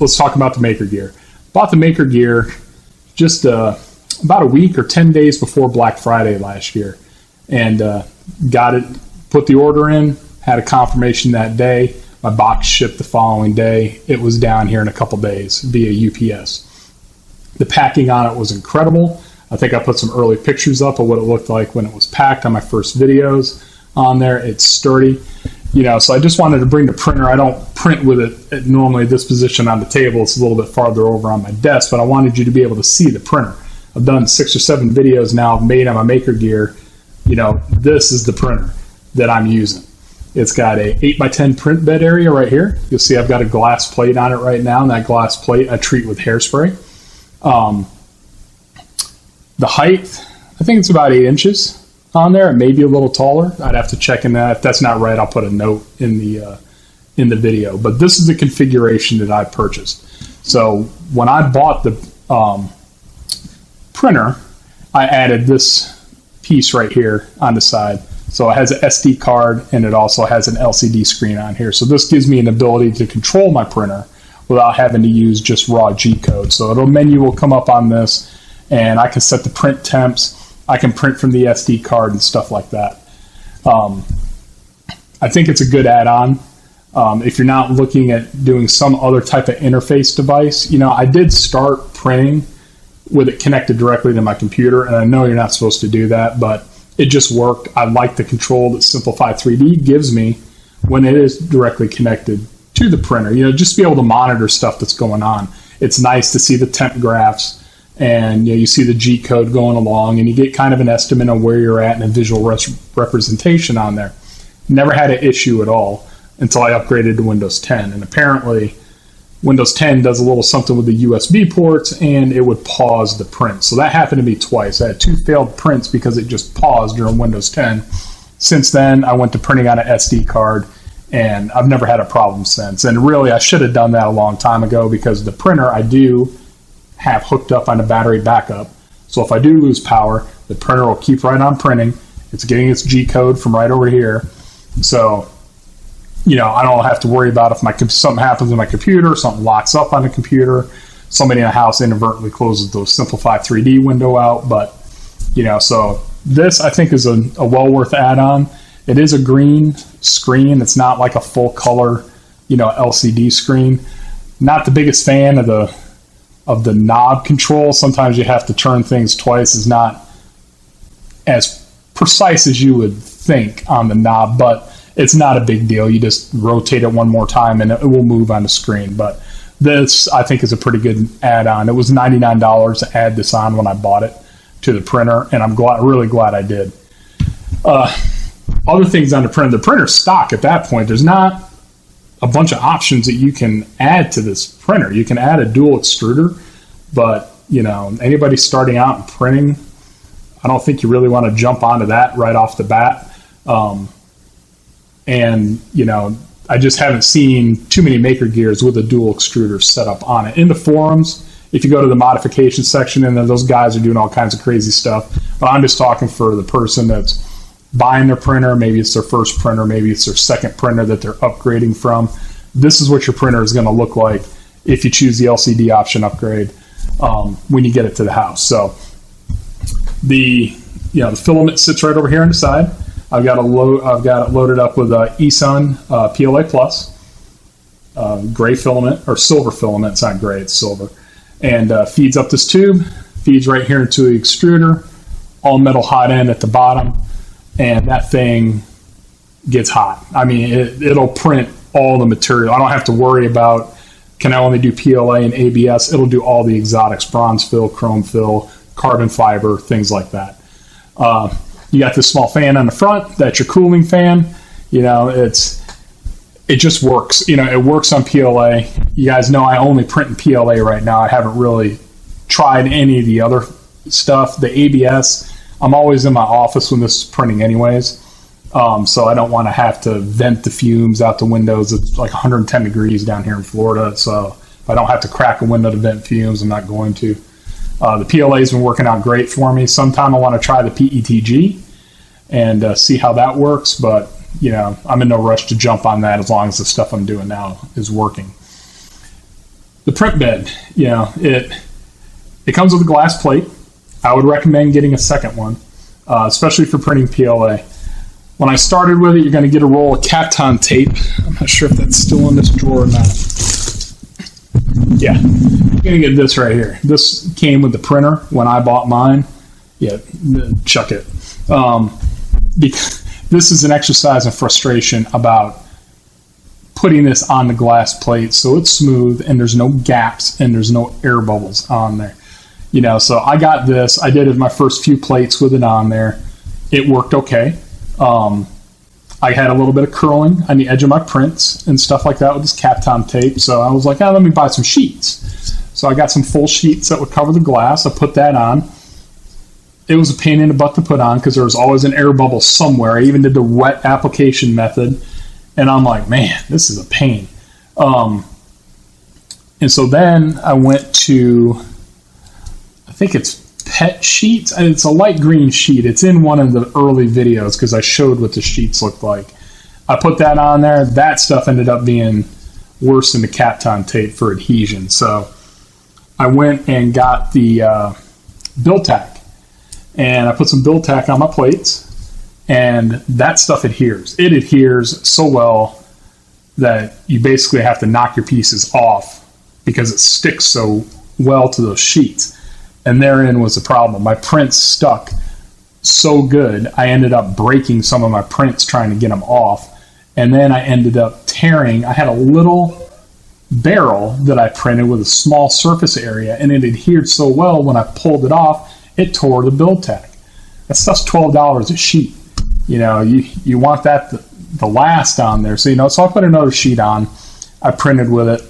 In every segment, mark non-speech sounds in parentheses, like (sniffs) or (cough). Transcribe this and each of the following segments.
let's talk about the Maker Gear. Bought the Maker Gear just uh, about a week or 10 days before Black Friday last year. And uh, got it, put the order in, had a confirmation that day. My box shipped the following day. It was down here in a couple days via UPS. The packing on it was incredible. I think I put some early pictures up of what it looked like when it was packed on my first videos on there. It's sturdy, you know. So I just wanted to bring the printer. I don't print with it at normally this position on the table. It's a little bit farther over on my desk, but I wanted you to be able to see the printer. I've done six or seven videos now made on my Maker Gear. You know, this is the printer that I'm using. It's got a 8 by 10 print bed area right here. You'll see I've got a glass plate on it right now, and that glass plate I treat with hairspray. Um, the height, I think it's about 8 inches on there. It may be a little taller. I'd have to check in that. If that's not right, I'll put a note in the uh, in the video. But this is the configuration that I purchased. So when I bought the um, printer, I added this piece right here on the side. So it has an SD card and it also has an LCD screen on here. So this gives me an ability to control my printer without having to use just raw G code. So a menu will come up on this and I can set the print temps. I can print from the SD card and stuff like that. Um, I think it's a good add-on. Um, if you're not looking at doing some other type of interface device, you know, I did start printing with it connected directly to my computer, and I know you're not supposed to do that, but it just worked. I like the control that Simplify 3D gives me when it is directly connected to the printer. You know, just be able to monitor stuff that's going on. It's nice to see the temp graphs and you know you see the G code going along, and you get kind of an estimate on where you're at and a visual res- representation on there. Never had an issue at all until I upgraded to Windows 10, and apparently Windows 10 does a little something with the USB ports, and it would pause the print. So that happened to me twice. I had two failed prints because it just paused during Windows 10. Since then, I went to printing on an SD card and I've never had a problem since. And really, I should have done that a long time ago because the printer I do have hooked up on a battery backup. So if I do lose power, the printer will keep right on printing. It's getting its G code from right over here. So, you know, I don't have to worry about if my something happens with my computer, something locks up on the computer, somebody in the house inadvertently closes the Simplify 3D window out. But, you know, so this I think is a, a well worth add on. It is a green screen. It's not like a full color, you know, LCD screen. Not the biggest fan of the of the knob control. Sometimes you have to turn things twice. Is not as precise as you would think on the knob, but it's not a big deal. You just rotate it one more time and it will move on the screen. But this, I think, is a pretty good add-on. It was $99 to add this on when I bought it to the printer, and I'm glad, really glad I did. Uh, other things on the printer, the printer stock at that point. There's not a bunch of options that you can add to this printer. You can add a dual extruder, but you know anybody starting out in printing, I don't think you really want to jump onto that right off the bat. Um, and you know, I just haven't seen too many maker gears with a dual extruder set up on it. In the forums, if you go to the modification section, and those guys are doing all kinds of crazy stuff. But I'm just talking for the person that's buying their printer, maybe it's their first printer, maybe it's their second printer that they're upgrading from. This is what your printer is going to look like if you choose the LCD option upgrade um, when you get it to the house. So the you know the filament sits right over here on the side. I've got a load. I've got it loaded up with a eSun uh, PLA Plus, uh, gray filament or silver filament. It's not gray; it's silver, and uh, feeds up this tube. Feeds right here into the extruder. All metal hot end at the bottom and that thing gets hot. I mean, it, it'll print all the material. I don't have to worry about can I only do PLA and ABS. It'll do all the exotics, bronze fill, chrome fill, carbon fiber, things like that. Uh, you got this small fan on the front. That's your cooling fan. You know, it's it just works. You know, it works on PLA. You guys know I only print in PLA right now. I haven't really tried any of the other stuff. The ABS, I'm always in my office when this is printing, anyways. Um, so I don't want to have to vent the fumes out the windows. It's like 110 degrees down here in Florida. So if I don't have to crack a window to vent fumes, I'm not going to. Uh, the PLA has been working out great for me. Sometime I want to try the PETG and uh, see how that works. But you know, I'm in no rush to jump on that as long as the stuff I'm doing now is working. the print bed, you know, it it comes with a glass plate. I would recommend getting a second one, uh, especially for printing PLA. When I started with it, you're going to get a roll of Kapton tape. I'm not sure if that's still in this drawer or not. Yeah, you're going to get this right here. This came with the printer when I bought mine. Yeah, chuck it. Um, (laughs) this is an exercise in frustration about putting this on the glass plate so it's smooth and there's no gaps and there's no air bubbles on there. You know, so I got this. I did it my first few plates with it on there. It worked okay. Um, I had a little bit of curling on the edge of my prints and stuff like that with this Kapton tape. So I was like, oh, let me buy some sheets. So I got some full sheets that would cover the glass. I put that on. It was a pain in the butt to put on because there was always an air bubble somewhere. I even did the wet application method. And I'm like, man, this is a pain. Um, and so then I went to think it's pet sheets. And it's a light green sheet. It's in one of the early videos because I showed what the sheets looked like. I put that on there. That stuff ended up being worse than the Kapton tape for adhesion. So I went and got the uh, Tack, and I put some Tack on my plates, and that stuff adheres. It adheres so well that you basically have to knock your pieces off because it sticks so well to those sheets and therein was the problem. My prints stuck so good, I ended up breaking some of my prints trying to get them off. And then I ended up tearing. I had a little barrel that I printed with a small surface area, and it adhered so well when I pulled it off, it tore the BuildTak. That stuff's twelve dollars a sheet. You know, you you want that the, the last on there. So you know, so I put another sheet on. I printed with it,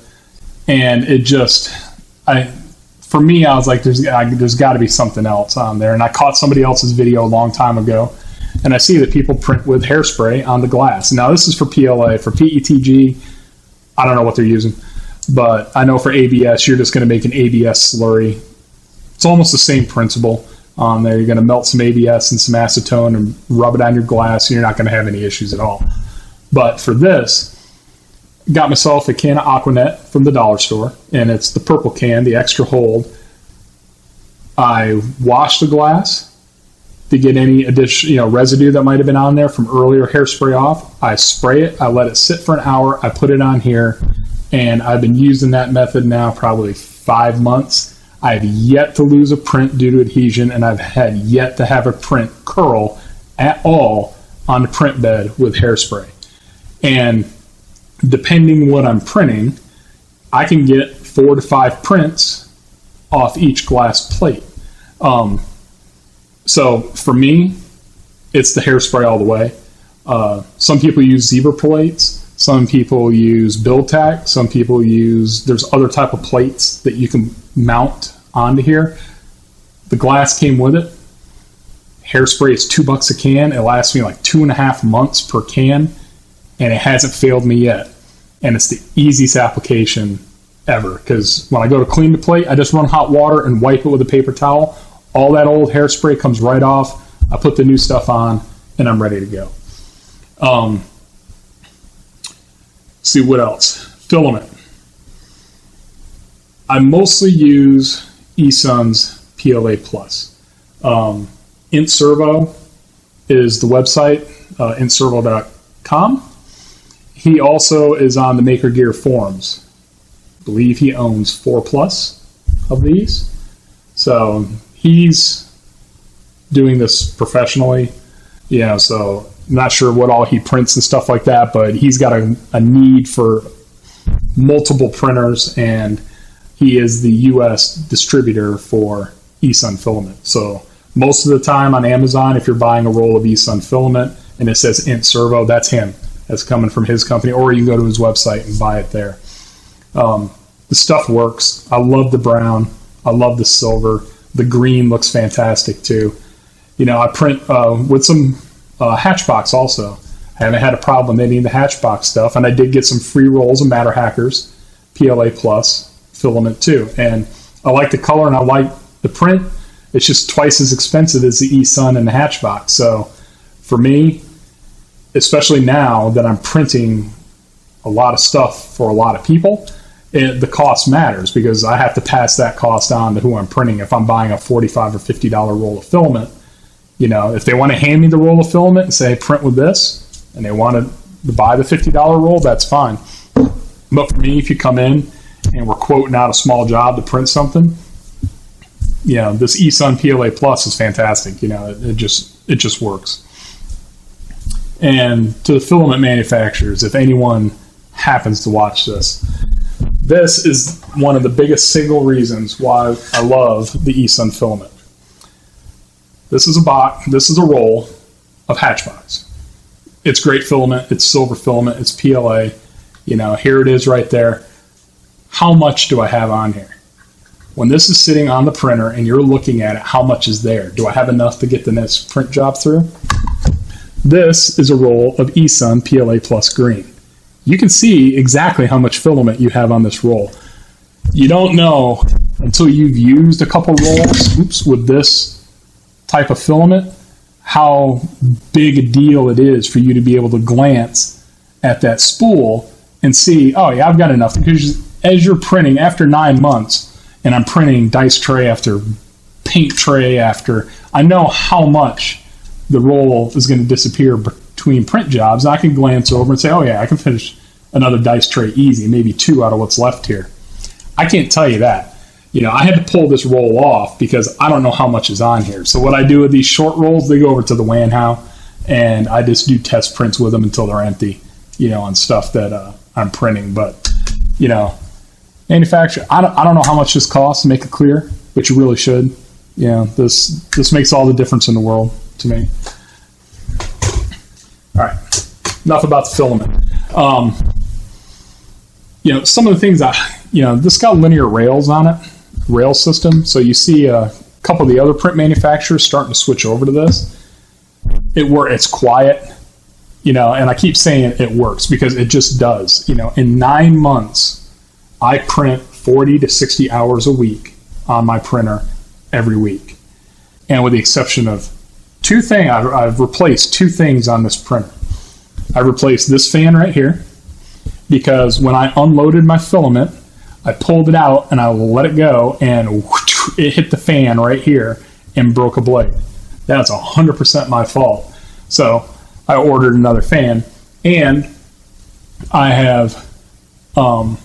and it just I for me, I was like, there's there's got to be something else on there. And I caught somebody else's video a long time ago, and I see that people print with hairspray on the glass. Now this is for PLA, for PETG. I don't know what they're using, but I know for ABS, you're just going to make an ABS slurry. It's almost the same principle on there. You're going to melt some ABS and some acetone and rub it on your glass, and you're not going to have any issues at all. But for this, got myself a can of Aquanet from the dollar store, and it's the purple can, the extra hold. I wash the glass to get any additional, you know, residue that might have been on there from earlier hairspray off. I spray it, I let it sit for an hour, I put it on here, and I've been using that method now probably five months. I've yet to lose a print due to adhesion, and I've had yet to have a print curl at all on the print bed with hairspray. And depending what I'm printing, I can get four to five prints off each glass plate. Um, so for me, it's the hairspray all the way. Uh, some people use zebra plates. Some people use BuildTak. Some people use there's other type of plates that you can mount onto here. The glass came with it. Hairspray is two bucks a can. It lasts me like two and a half months per can and it hasn't failed me yet. And it's the easiest application ever because when I go to clean the plate, I just run hot water and wipe it with a paper towel. All that old hairspray comes right off. I put the new stuff on, and I'm ready to go. Um, see what else? Filament. I mostly use eSun's PLA Plus. Um, IntServo is the website, uh, intservo.com he also is on the Maker Gear forums. I believe he owns four plus of these. So he's doing this professionally. Yeah, so I'm not sure what all he prints and stuff like that, but he's got a, a need for multiple printers and he is the US distributor for eSun filament. So most of the time on Amazon, if you're buying a roll of eSun filament and it says IntServo, that's him that's coming from his company, or you can go to his website and buy it there. Um, the stuff works. I love the brown. I love the silver. The green looks fantastic too. You know, I print uh, with some uh, Hatchbox also. I haven't had a problem any of the Hatchbox stuff, and I did get some free rolls of Matter Hackers PLA Plus filament too. And I like the color and I like the print. It's just twice as expensive as the eSun and the Hatchbox. So for me, especially now that I'm printing a lot of stuff for a lot of people, it, the cost matters because I have to pass that cost on to who I'm printing. If I'm buying a 45 or 50 dollar roll of filament, you know, if they want to hand me the roll of filament and say print with this, and they want to buy the 50 dollar roll, that's fine. But for me, if you come in and we're quoting out a small job to print something, you know, this eSun PLA Plus is fantastic. You know, it, it just it just works. And to the filament manufacturers, if anyone happens to watch this, this is one of the biggest single reasons why I love the eSun filament. This is a box, this is a roll of Hatchbox. It's great filament, it's silver filament, it's PLA. You know, here it is right there. How much do I have on here? When this is sitting on the printer and you're looking at it, how much is there? Do I have enough to get the next print job through? This is a roll of eSun PLA Plus Green you can see exactly how much filament you have on this roll. You don't know until you've used a couple rolls oops, with this type of filament how big a deal it is for you to be able to glance at that spool and see, oh yeah, I've got enough. Because as you're printing after nine months, and I'm printing dice tray after paint tray after, I know how much the roll is going to disappear between print jobs, I can glance over and say, oh yeah, I can finish another dice tray easy, maybe two out of what's left here. I can't tell you that. You know, I had to pull this roll off because I don't know how much is on here. So what I do with these short rolls, they go over to the Wanhao, and I just do test prints with them until they're empty. You know, on stuff that uh, I'm printing. But you know, manufacturer, I don't, I don't know how much this costs to make it clear, but you really should. You know, this this makes all the difference in the world to me. All right, enough about the filament. Um, you know, some of the things I, you know, this got linear rails on it, rail system. So you see a couple of the other print manufacturers starting to switch over to this. It work. It's quiet, you know, and I keep saying it works because it just does. You know, in nine months, I print 40 to 60 hours a week on my printer every week, and with the exception of two things, I've, I've replaced two things on this printer. I replaced this fan right here because when I unloaded my filament, I pulled it out and I let it go and (sniffs) it hit the fan right here and broke a blade. That's 100% my fault. So I ordered another fan and I have um,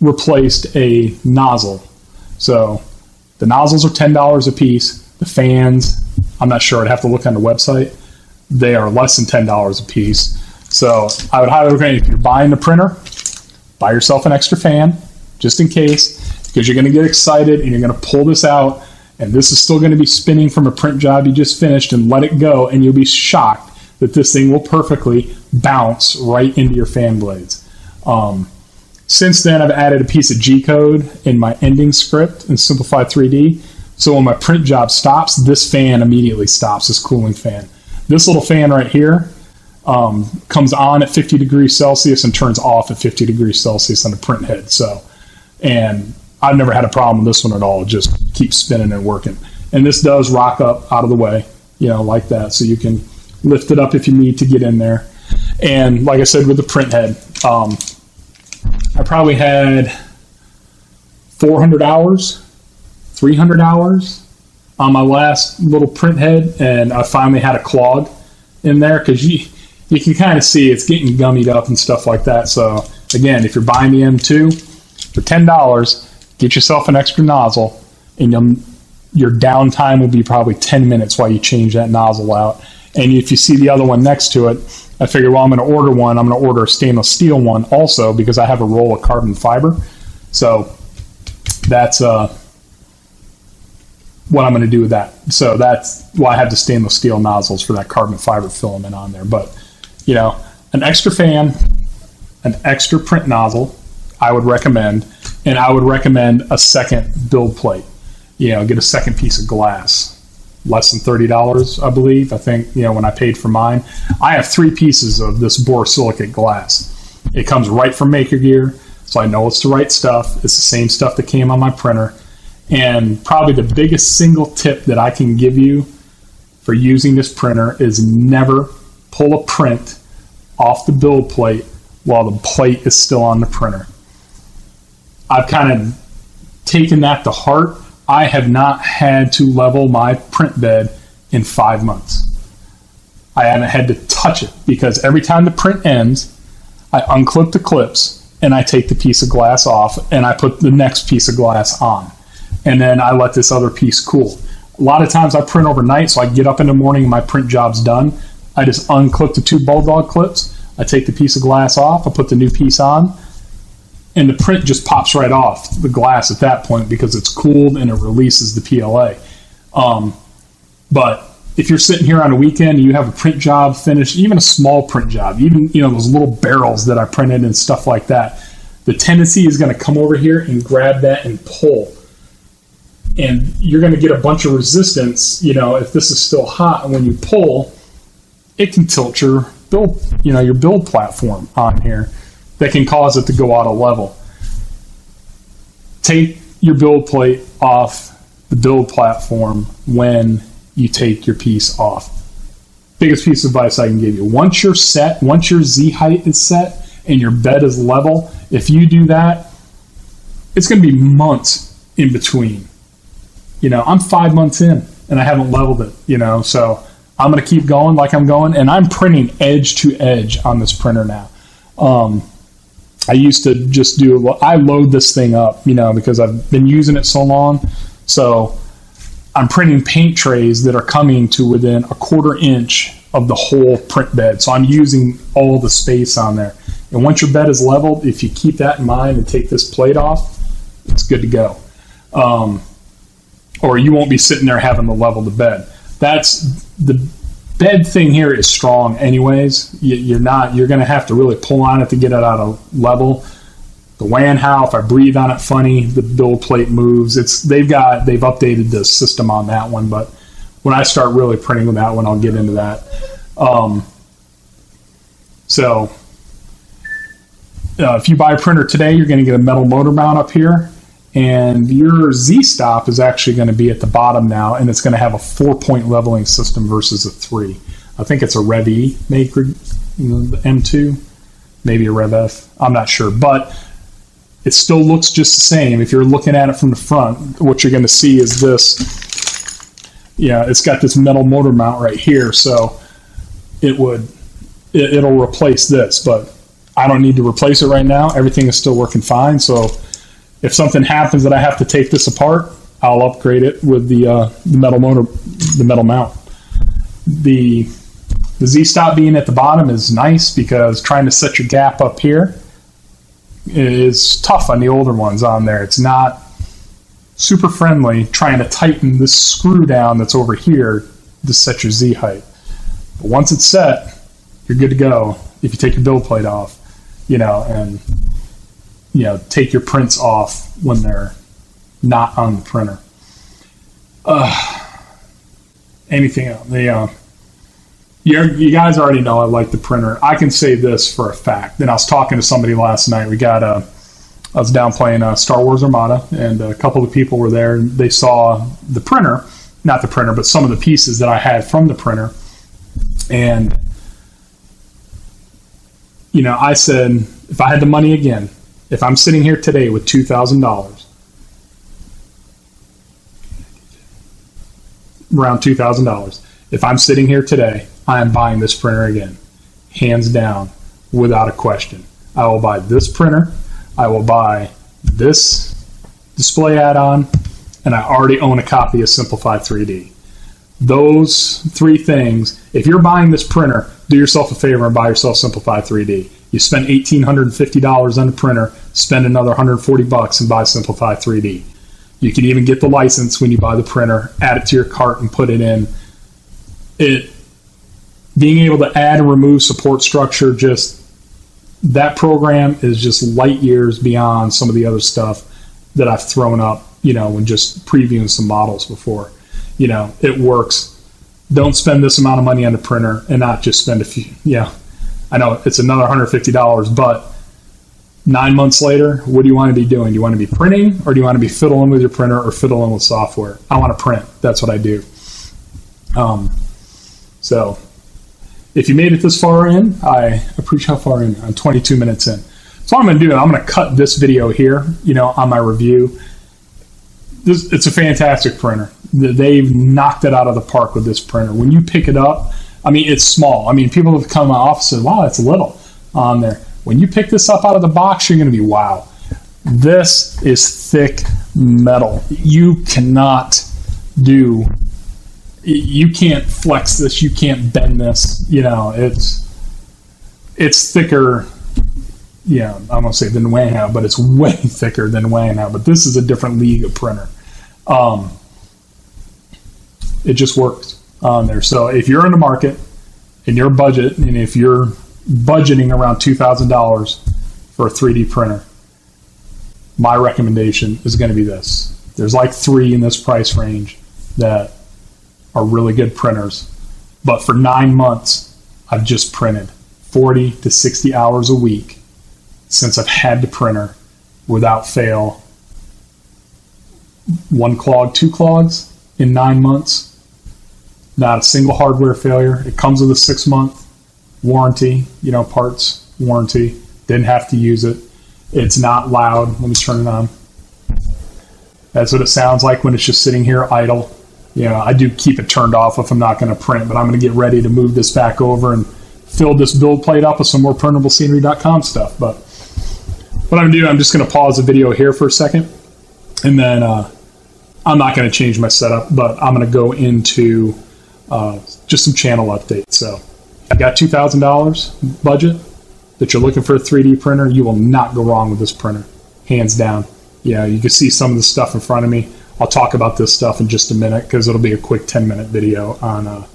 replaced a nozzle. So the nozzles are $10 a piece. The fans, I'm not sure, I'd have to look on the website. They are less than $10 a piece. So I would highly recommend if you're buying the printer, buy yourself an extra fan just in case, because you're going to get excited and you're going to pull this out, and this is still going to be spinning from a print job you just finished, and let it go, and you'll be shocked that this thing will perfectly bounce right into your fan blades. Um, since then, I've added a piece of G code in my ending script in Simplify 3D. So when my print job stops, this fan immediately stops, this cooling fan. This little fan right here um, comes on at 50 degrees Celsius and turns off at 50 degrees Celsius on the print head. So, and I've never had a problem with this one at all. It just keeps spinning and working. And this does rock up out of the way, you know, like that. So you can lift it up if you need to get in there. And like I said, with the print head, um, I probably had 400 hours, 300 hours on my last little print head, and I finally had a clog in there because you you can kind of see it's getting gummied up and stuff like that. So again, if you're buying the M2 for ten dollars, get yourself an extra nozzle, and your downtime will be probably ten minutes while you change that nozzle out. And if you see the other one next to it, I figure, well, I'm going to order one. I'm going to order a stainless steel one also because I have a roll of carbon fiber. So that's uh, what I'm going to do with that. So that's why I have the stainless steel nozzles for that carbon fiber filament on there. But you know, an extra fan, an extra print nozzle, I would recommend, and I would recommend a second build plate. You know, get a second piece of glass, less than thirty dollars, I believe. I think you know when I paid for mine, I have three pieces of this borosilicate glass. It comes right from Maker Gear, so I know it's the right stuff. It's the same stuff that came on my printer. And probably the biggest single tip that I can give you for using this printer is never pull a print off the build plate while the plate is still on the printer. I've kind of taken that to heart. I have not had to level my print bed in five months. I haven't had to touch it because every time the print ends, I unclip the clips and I take the piece of glass off and I put the next piece of glass on. And then I let this other piece cool. A lot of times I print overnight, so I get up in the morning and my print job's done. I just unclip the two bulldog clips. I take the piece of glass off. I put the new piece on, and the print just pops right off the glass at that point because it's cooled and it releases the PLA. Um, but if you're sitting here on a weekend and you have a print job finished, even a small print job, even you know those little barrels that I printed and stuff like that, the tendency is going to come over here and grab that and pull, and you're going to get a bunch of resistance. You know, if this is still hot, and when you pull, it can tilt your build, you know, your build platform on here, that can cause it to go out of level. Take your build plate off the build platform when you take your piece off. Biggest piece of advice I can give you. Once you're set, once your Z height is set and your bed is level, if you do that, it's going to be months in between. You know, I'm five months in and I haven't leveled it, you know, so I'm going to keep going like I'm going. And I'm printing edge to edge on this printer now. Um, I used to just do, I load this thing up, you know, because I've been using it so long. So I'm printing paint trays that are coming to within a quarter inch of the whole print bed. So I'm using all the space on there. And once your bed is leveled, if you keep that in mind and take this plate off, it's good to go. Um, or you won't be sitting there having to level the bed. That's the bed thing here is strong anyways. You, are not, you're going to have to really pull on it to get it out of level the Wanhao, if I breathe on it funny, the build plate moves. It's they've got they've updated the system on that one, but when I start really printing with that one, I'll get into that. Um, so uh, if you buy a printer today, you're going to get a metal motor mount up here, and your Z stop is actually going to be at the bottom now, and it's going to have a four point leveling system versus a three. I think it's a Rev E maker, the M2, maybe a Rev F. I'm not sure, but it still looks just the same. If you're looking at it from the front, what you're going to see is this. Yeah, it's got this metal motor mount right here, so it would it, it'll replace this, but I don't need to replace it right now. Everything is still working fine. So if something happens that I have to take this apart, I'll upgrade it with the uh, the metal motor, the metal mount. The the Z stop being at the bottom is nice because trying to set your gap up here is tough on the older ones on there. It's not super friendly trying to tighten this screw down that's over here to set your Z height. But once it's set, you're good to go if you take your build plate off, you know, and you know, take your prints off when they're not on the printer. Uh, anything else? The, uh, you guys already know I like the printer. I can say this for a fact. And I was talking to somebody last night. We got a, uh, was down playing uh, Star Wars Armada, and a couple of people were there, and they saw the printer, not the printer, but some of the pieces that I had from the printer. And, you know, I said, if I had the money again, if I'm sitting here today with $2,000, around $2,000, if I'm sitting here today I am buying this printer again, hands down, without a question. I will buy this printer. I will buy this display add-on, and I already own a copy of Simplify 3D. Those three things, if you're buying this printer, do yourself a favor and buy yourself Simplify 3D. You spend $1,850 on the printer, spend another 140 bucks and buy Simplify 3D. You can even get the license when you buy the printer, add it to your cart and put it in. It being able to add and remove support structure just that program is just light years beyond some of the other stuff that I've thrown up, you know, when just previewing some models before. You know, it works. Don't spend this amount of money on the printer and not just spend a few. Yeah, I know it's another $150, but nine months later, what do you want to be doing? Do you want to be printing or do you want to be fiddling with your printer or fiddling with software? I want to print. That's what I do. Um, so if you made it this far in, I appreciate how far in. I'm 22 minutes in. So what I'm going to do, I'm going to cut this video here, you know, on my review. This, it's a fantastic printer. They've knocked it out of the park with this printer. When you pick it up, I mean, it's small. I mean, people have come to my office and said, wow, it's little on there. When you pick this up out of the box, you're going to be wow. This is thick metal. You cannot do you can't flex this, you can't bend this. You know, it's it's thicker. Yeah, I'm gonna say than Wanhao, but it's (laughs) way thicker than Wanhao. But this is a different league of printer. Um, it just works on there. So if you're in the market in your budget, and if you're budgeting around two thousand dollars for a 3D printer, my recommendation is going to be this. There's like three in this price range that are really good printers. But for nine months, I've just printed 40 to 60 hours a week since I've had the printer without fail. One clog, two clogs in nine months. Not a single hardware failure. It comes with a six month warranty, you know, parts warranty. Didn't have to use it. It's not loud. Let me turn it on. That's what it sounds like when it's just sitting here idle you know, I do keep it turned off if I'm not going to print, but I'm going to get ready to move this back over and fill this build plate up with some more printablescenery.com stuff. But what I'm going to do, I'm just going to pause the video here for a second, and then uh, I'm not going to change my setup, but I'm going to go into uh, just some channel updates. So I got $2,000 budget that you're looking for a 3D printer. You will not go wrong with this printer, hands down. Yeah, you can see some of the stuff in front of me. I'll talk about this stuff in just a minute because it'll be a quick 10 minute video on a,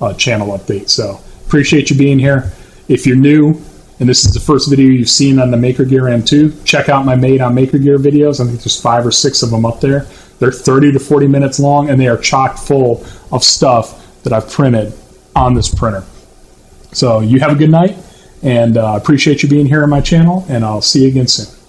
a, channel update. So appreciate you being here. If you're new and this is the first video you've seen on the Maker Gear M2, check out my Made on Maker Gear videos. I think there's five or six of them up there. They're 30 to 40 minutes long and they are chock full of stuff that I've printed on this printer. So you have a good night and uh, appreciate you being here on my channel and I'll see you again soon.